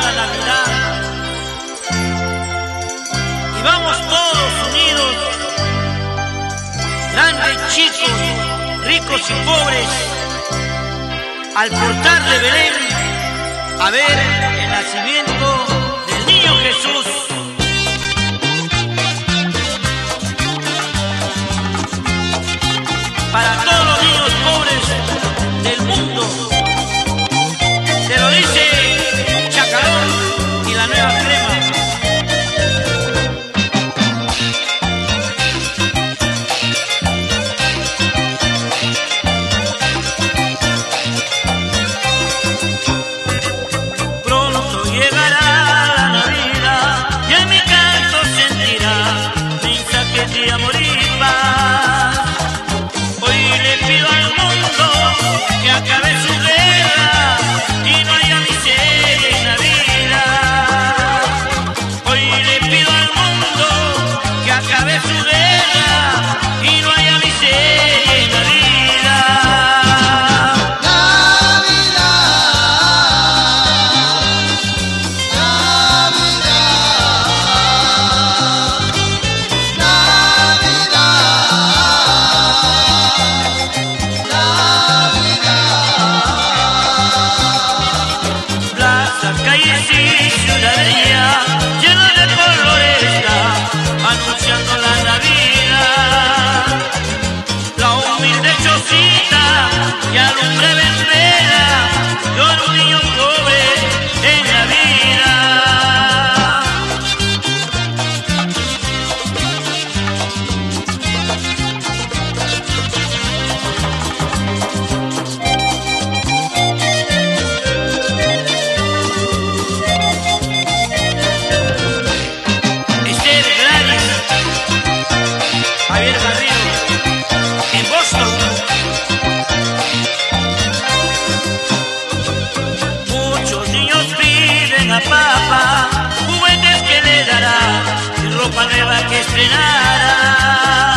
la Navidad. Y vamos todos unidos, grandes, chicos, ricos y pobres, al portal de Belén a ver el nacimiento del niño Jesús. morir. Hoy le pido al mundo que acabe nueva que estrenara.